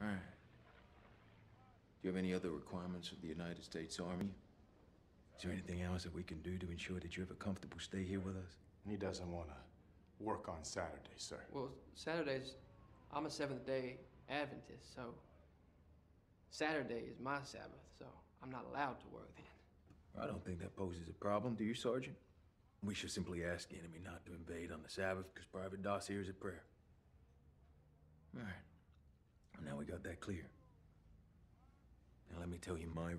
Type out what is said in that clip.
All right. Do you have any other requirements of the United States Army? Is there anything else that we can do to ensure that you have a comfortable stay here with us? He doesn't want to work on Saturday, sir. Well, Saturdays, I'm a Seventh day Adventist, so Saturday is my Sabbath, so I'm not allowed to work then. I don't think that poses a problem, do you, Sergeant? We should simply ask the enemy not to invade on the Sabbath because Private Doss hears a prayer. All right. Well, now we got that clear. Now let me tell you my